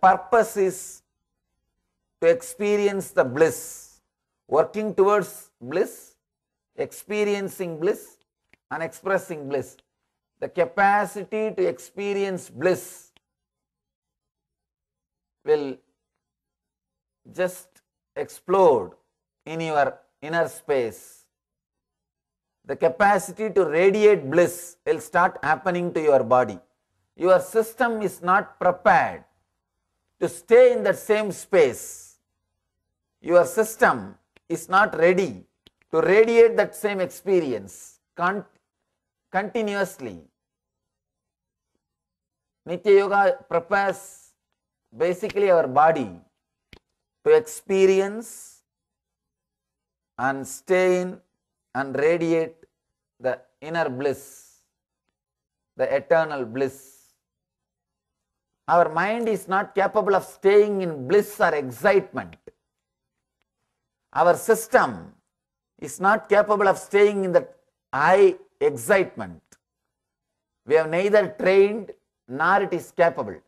purpose is to experience the bliss, working towards bliss, experiencing bliss, and expressing bliss. The capacity to experience bliss will just explode in your inner space. The capacity to radiate bliss will start happening to your body. Your system is not prepared to stay in that same space. Your system is not ready to radiate that same experience con- continuously. Nitya Yoga prepares basically our body to experience and stay in and radiate the inner bliss, the eternal bliss. Our mind is not capable of staying in bliss or excitement. Our system is not capable of staying in that high excitement. We have neither trained nor it is capable.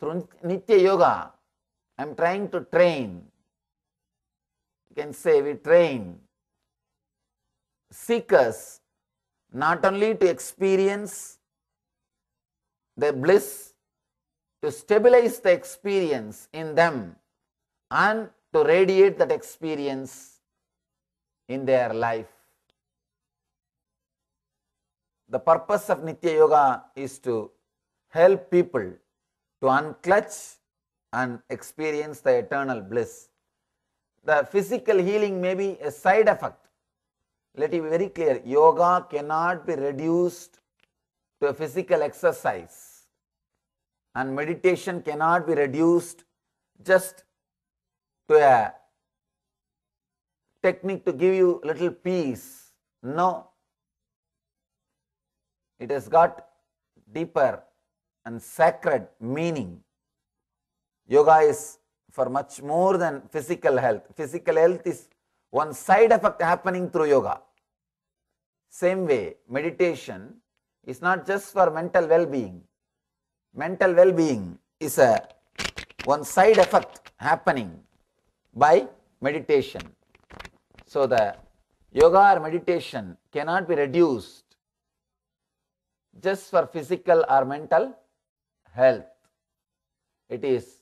Through Nitya Yoga, I am trying to train. You can say we train seekers not only to experience the bliss, to stabilize the experience in them and to radiate that experience in their life. The purpose of Nitya Yoga is to help people to unclutch and experience the eternal bliss. The physical healing may be a side effect. Let it be very clear yoga cannot be reduced to a physical exercise, and meditation cannot be reduced just to a technique to give you little peace. No. It has got deeper and sacred meaning. Yoga is for much more than physical health. Physical health is one side effect happening through yoga. Same way, meditation is not just for mental well-being. Mental well-being is a one side effect happening by meditation. So the yoga or meditation cannot be reduced just for physical or mental health. It is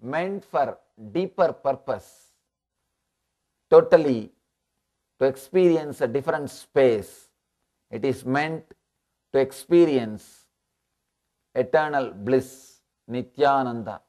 meant for deeper purpose, totally to experience a different space. It is meant to experience eternal bliss, Nityananda.